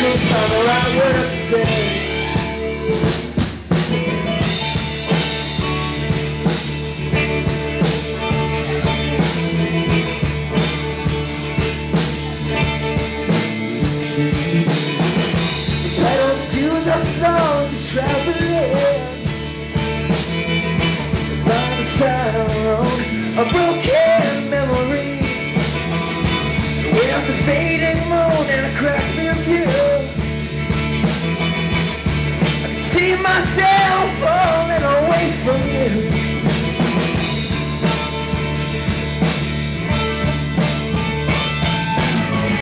could find the right word to say the floor to By the of A broken memory With the fading moon and a crack myself falling away from you.